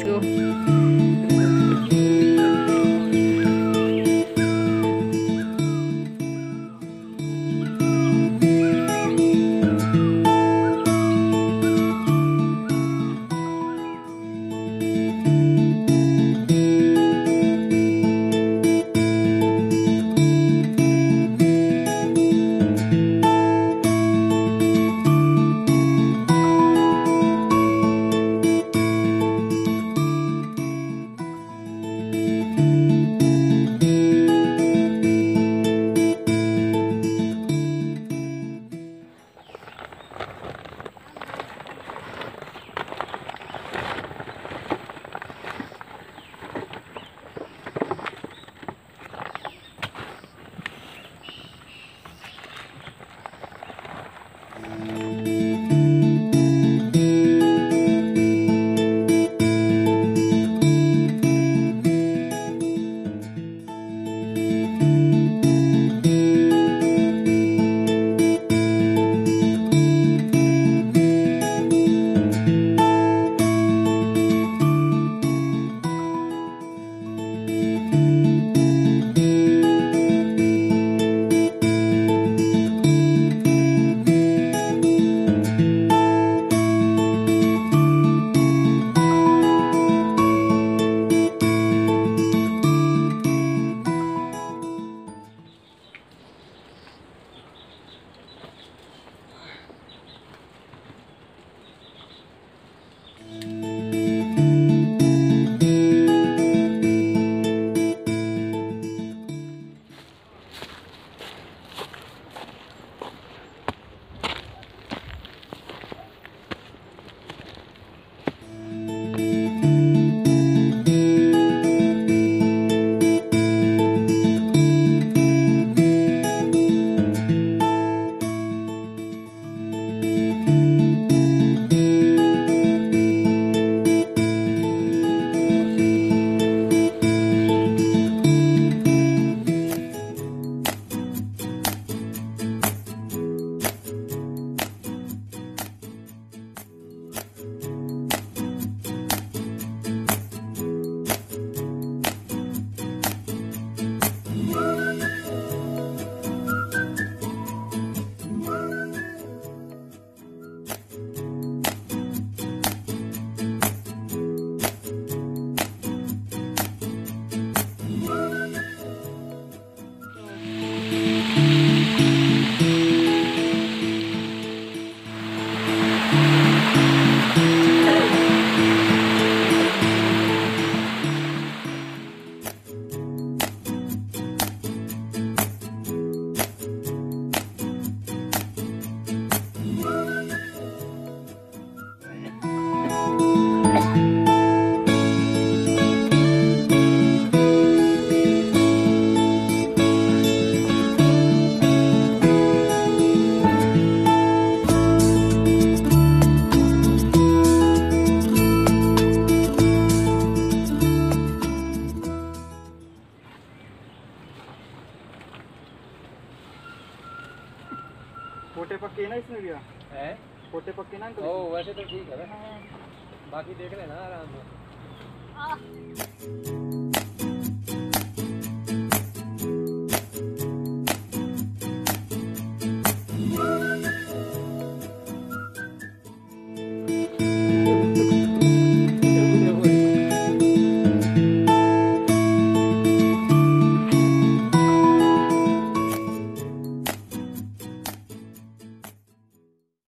这 छोटे पक्के ना इसमें भैया है? छोटे पक्के ना ओ वैसे तो ठीक है। बाकी देख लेना आराम से।